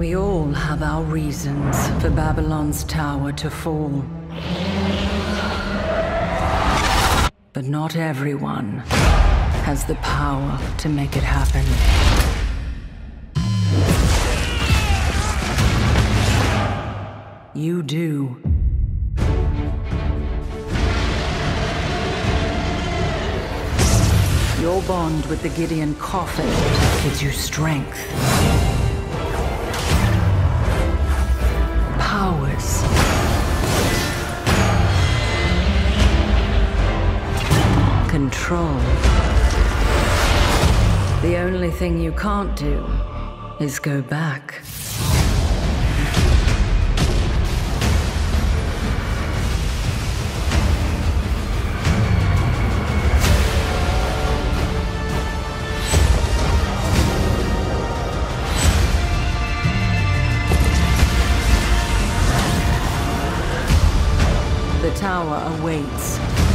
We all have our reasons for Babylon's tower to fall. But not everyone has the power to make it happen. You do. Your bond with the Gideon Coffin gives you strength. Control. The only thing you can't do is go back. The tower awaits.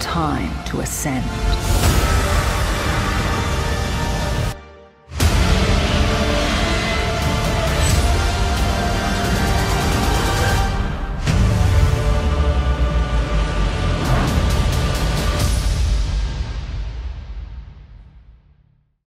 Time to ascend.